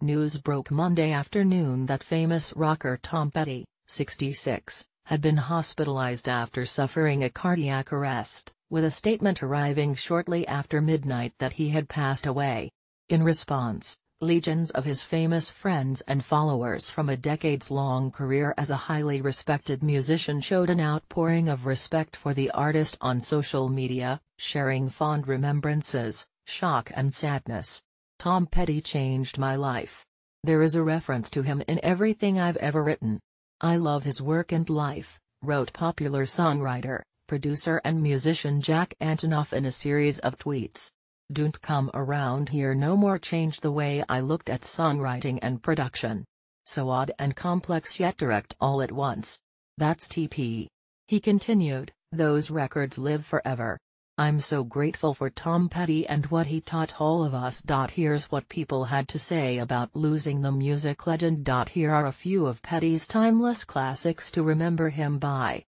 News broke Monday afternoon that famous rocker Tom Petty, 66, had been hospitalized after suffering a cardiac arrest, with a statement arriving shortly after midnight that he had passed away. In response, legions of his famous friends and followers from a decades-long career as a highly respected musician showed an outpouring of respect for the artist on social media, sharing fond remembrances, shock and sadness. Tom Petty changed my life. There is a reference to him in everything I've ever written. I love his work and life, wrote popular songwriter, producer and musician Jack Antonoff in a series of tweets. Don't Come Around Here No More changed the way I looked at songwriting and production. So odd and complex yet direct all at once. That's TP. He continued, those records live forever. I'm so grateful for Tom Petty and what he taught all of us. Here's what people had to say about losing the music legend. Here are a few of Petty's timeless classics to remember him by.